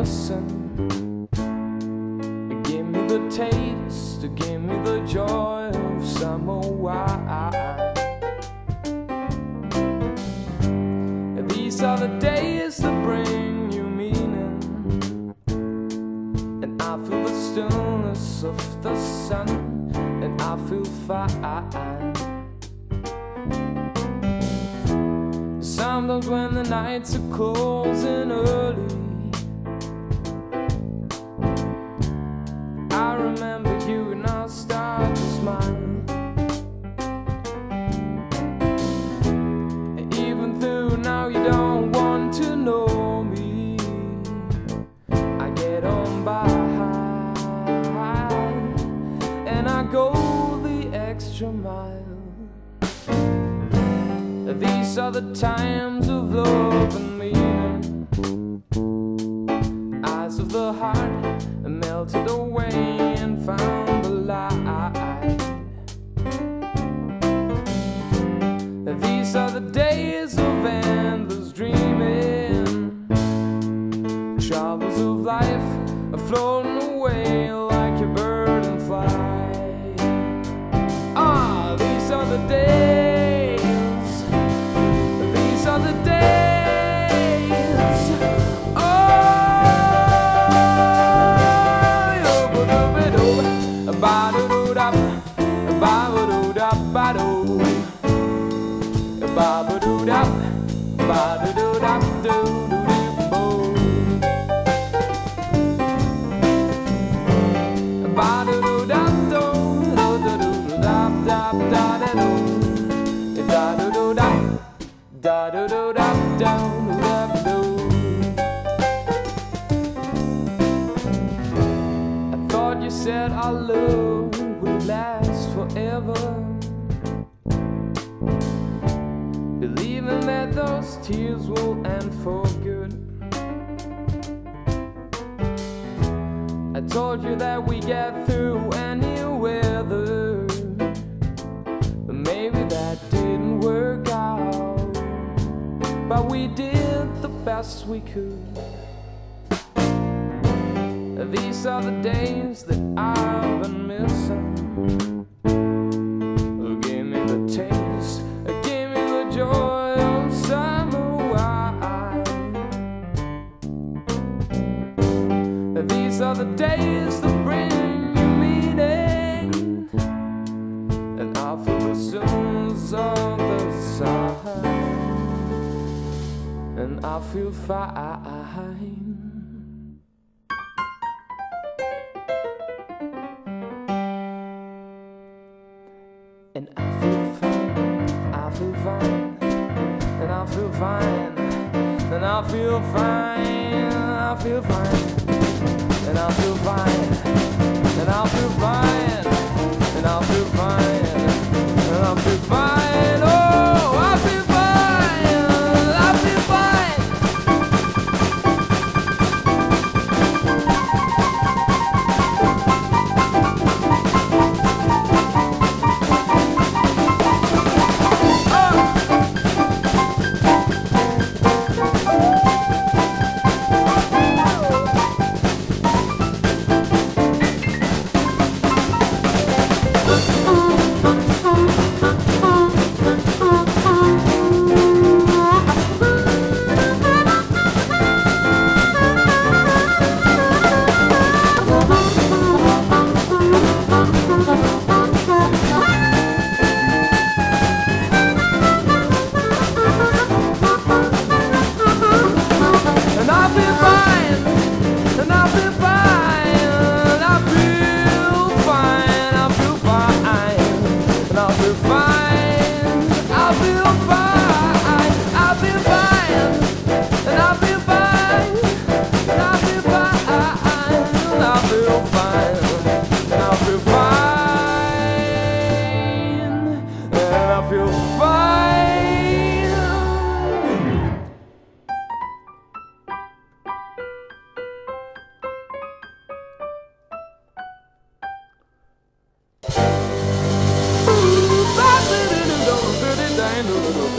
missing. Give me the taste, give me the joy of summer wine. These are the days that bring you meaning, and I feel the stillness of the sun, and I feel fine. Sometimes when the nights are closing early, I remember you and I start to smile. And even though now you don't want to know me, I get on by and I go the extra mile. These are the times of love and meaning. Eyes of the heart melted away and found the light. These are the days of endless dreaming. Troubles of life are floating Ba-ba-do-da, ba-do-do-da, do-do-do-bo. Ba-do-do-da, do, do-do-do-da, da, da-da-do. Da-do-do-da, da-do-do-da, do-do-do-do. I thought you said our love those tears will end for good. I told you that we get through any weather. But maybe that didn't work out. But we did the best we could. These are the days that I've been missing. Are the days that bring you meaning, and the suns on the side, and I feel fine. And I feel fine, I feel fine, and I feel fine, and I feel fine, I feel fine, and I feel fine, and I'll feel Ba-da-da-dum,